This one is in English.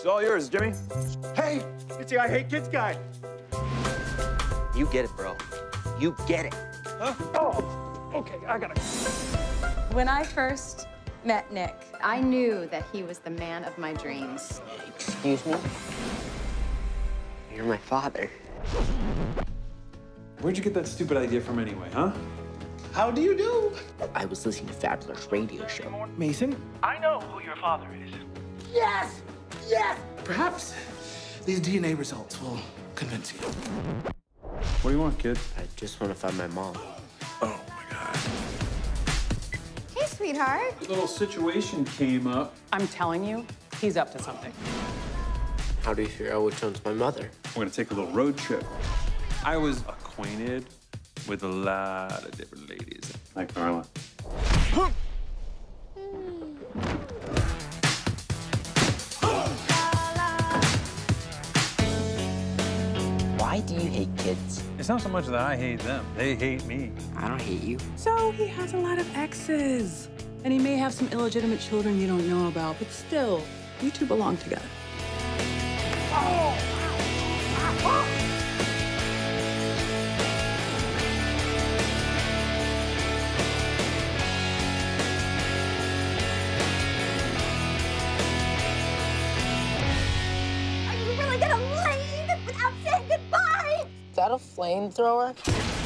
It's all yours, Jimmy. Hey, it's the I Hate Kids guy. You get it, bro. You get it. Huh? Oh, okay, I gotta. When I first met Nick, I knew that he was the man of my dreams. Excuse me? You're my father. Where'd you get that stupid idea from anyway, huh? How do you do? I was listening to Fabulous radio show. Mason? I know who your father is. Yes! Yes! Perhaps these DNA results will convince you. What do you want, kid? I just want to find my mom. Oh, my God. Hey, sweetheart. A little situation came up. I'm telling you, he's up to something. How do you figure out which one's my mother? We're gonna take a little road trip. I was acquainted with a lot of different ladies. Like Carla. Hate kids? It's not so much that I hate them, they hate me. I don't hate you. So he has a lot of exes. And he may have some illegitimate children you don't know about, but still, you two belong together. That a flamethrower?